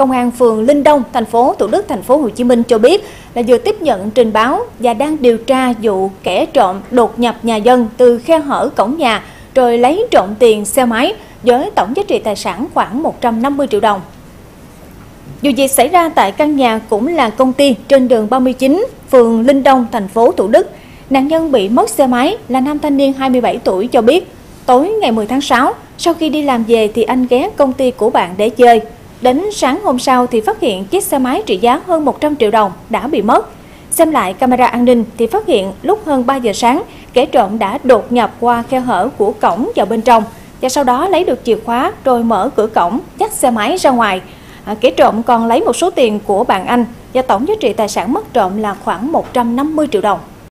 Công an phường Linh Đông, thành phố Thủ Đức, thành phố Hồ Chí Minh cho biết là vừa tiếp nhận trình báo và đang điều tra vụ kẻ trộm đột nhập nhà dân từ khe hở cổng nhà rồi lấy trộm tiền xe máy với tổng giá trị tài sản khoảng 150 triệu đồng. Vụ việc xảy ra tại căn nhà cũng là công ty trên đường 39, phường Linh Đông, thành phố Thủ Đức. Nạn nhân bị mất xe máy là nam thanh niên 27 tuổi cho biết, tối ngày 10 tháng 6, sau khi đi làm về thì anh ghé công ty của bạn để chơi. Đến sáng hôm sau thì phát hiện chiếc xe máy trị giá hơn 100 triệu đồng đã bị mất. Xem lại camera an ninh thì phát hiện lúc hơn 3 giờ sáng, kẻ trộm đã đột nhập qua khe hở của cổng vào bên trong và sau đó lấy được chìa khóa rồi mở cửa cổng, dắt xe máy ra ngoài. À, kẻ trộm còn lấy một số tiền của bạn anh và tổng giá trị tài sản mất trộm là khoảng 150 triệu đồng.